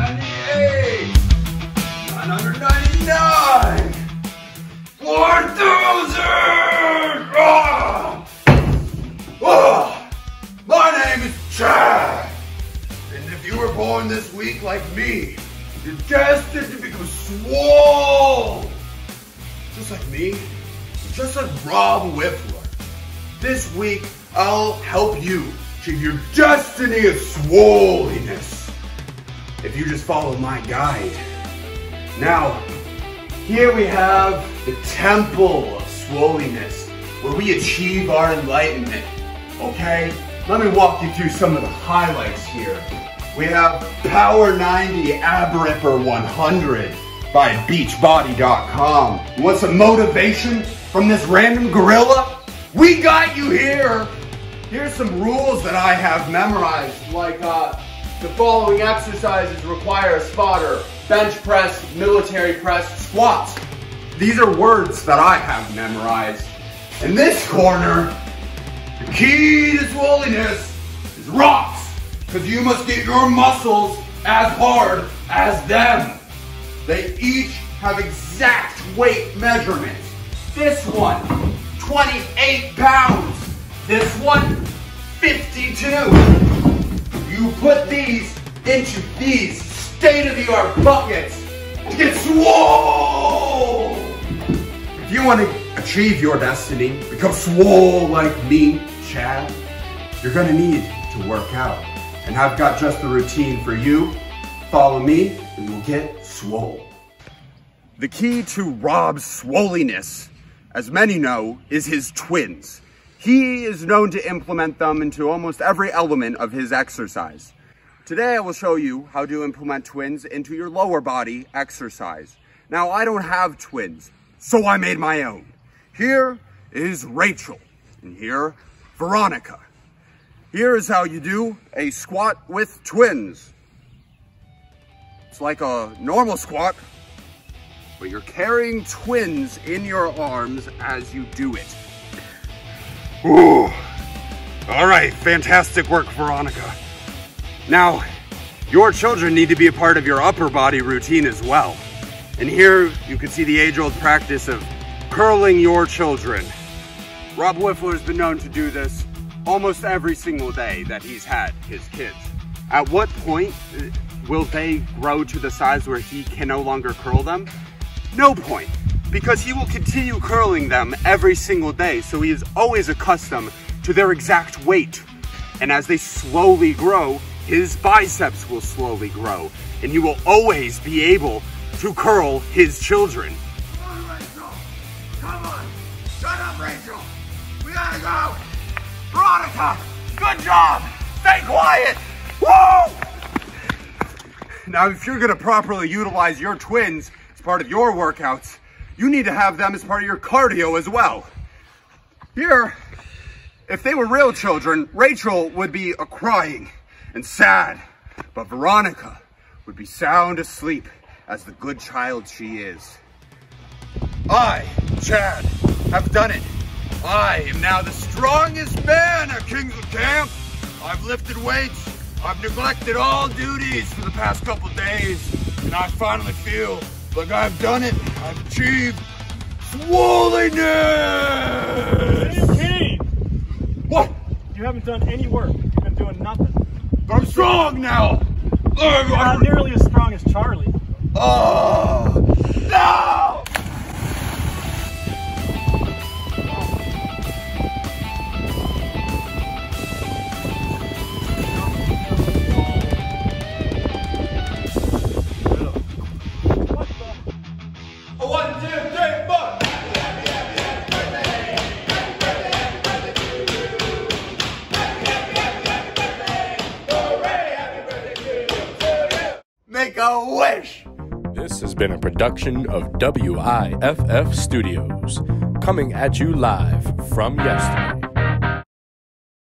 198, 199, 1,000! Ah! Ah! My name is Chad, and if you were born this week like me, your destiny becomes to swole! Just like me, just like Rob Whiffler. This week, I'll help you achieve your destiny of swole if you just follow my guide. Now, here we have the temple of swoliness, where we achieve our enlightenment. Okay? Let me walk you through some of the highlights here. We have Power 90 Ab Ripper 100 by Beachbody.com. You want some motivation from this random gorilla? We got you here. Here's some rules that I have memorized, like uh, the following exercises require a spotter. Bench press, military press, squats. These are words that I have memorized. In this corner, the key to swoliness is rocks, because you must get your muscles as hard as them. They each have exact weight measurements. This one, 28 pounds. This one, 52. You put these into these state-of-the-art buckets to get swole. If you want to achieve your destiny, become swole like me, Chad, you're gonna need to work out. And I've got just the routine for you. Follow me and you'll get swole. The key to Rob's swoliness, as many know, is his twins. He is known to implement them into almost every element of his exercise. Today I will show you how to implement twins into your lower body exercise. Now I don't have twins, so I made my own. Here is Rachel, and here, Veronica. Here is how you do a squat with twins. It's like a normal squat, but you're carrying twins in your arms as you do it. Ooh. All right, fantastic work, Veronica. Now, your children need to be a part of your upper body routine as well. And here you can see the age-old practice of curling your children. Rob Whiffler has been known to do this almost every single day that he's had his kids. At what point uh, will they grow to the size where he can no longer curl them? No point, because he will continue curling them every single day, so he is always accustomed to their exact weight. And as they slowly grow, his biceps will slowly grow, and he will always be able to curl his children. Come on, Rachel. Come on. Shut up, Rachel. We gotta go. Veronica, good job. Stay quiet. Woo! Now, if you're gonna properly utilize your twins as part of your workouts, you need to have them as part of your cardio as well. Here, if they were real children, Rachel would be a crying and sad, but Veronica would be sound asleep as the good child she is. I, Chad, have done it. I am now the strongest man at Kingswood Camp. I've lifted weights. I've neglected all duties for the past couple days. And I finally feel like I've done it. I've achieved swoliness. Hey, What? You haven't done any work. You've been doing nothing. But I'm strong now. You're not nearly as strong as Charlie. Oh, no! Wish. This has been a production of WIFF Studios, coming at you live from yesterday.